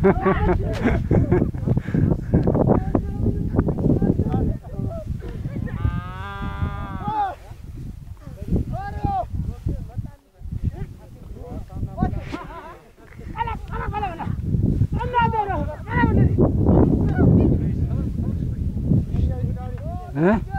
Ha ha ha ha. Huh?